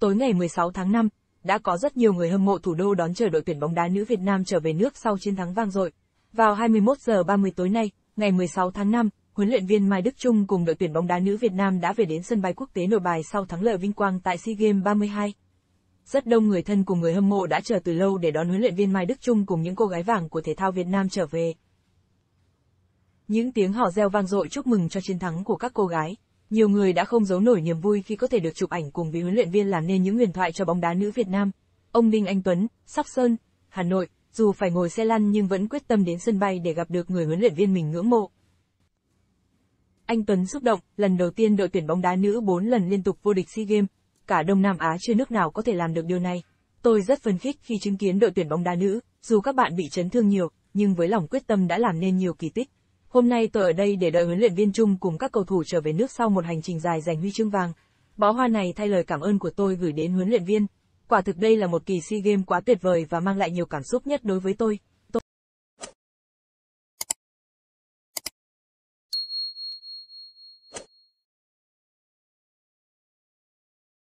Tối ngày 16 tháng 5, đã có rất nhiều người hâm mộ thủ đô đón chờ đội tuyển bóng đá nữ Việt Nam trở về nước sau chiến thắng vang dội. Vào 21 giờ 30 tối nay, ngày 16 tháng 5, huấn luyện viên Mai Đức Trung cùng đội tuyển bóng đá nữ Việt Nam đã về đến sân bay quốc tế Nội Bài sau thắng lợi vinh quang tại SEA Games 32. Rất đông người thân cùng người hâm mộ đã chờ từ lâu để đón huấn luyện viên Mai Đức Trung cùng những cô gái vàng của thể thao Việt Nam trở về. Những tiếng hò reo vang dội chúc mừng cho chiến thắng của các cô gái. Nhiều người đã không giấu nổi niềm vui khi có thể được chụp ảnh cùng với huấn luyện viên làm nên những huyền thoại cho bóng đá nữ Việt Nam. Ông Đinh Anh Tuấn, Sóc Sơn, Hà Nội, dù phải ngồi xe lăn nhưng vẫn quyết tâm đến sân bay để gặp được người huấn luyện viên mình ngưỡng mộ. Anh Tuấn xúc động, lần đầu tiên đội tuyển bóng đá nữ 4 lần liên tục vô địch SEA Games, cả Đông Nam Á chưa nước nào có thể làm được điều này. Tôi rất phấn khích khi chứng kiến đội tuyển bóng đá nữ, dù các bạn bị chấn thương nhiều, nhưng với lòng quyết tâm đã làm nên nhiều kỳ tích. Hôm nay tôi ở đây để đợi huấn luyện viên Trung cùng các cầu thủ trở về nước sau một hành trình dài giành huy chương vàng. Bó hoa này thay lời cảm ơn của tôi gửi đến huấn luyện viên. Quả thực đây là một kỳ SEA Games quá tuyệt vời và mang lại nhiều cảm xúc nhất đối với tôi.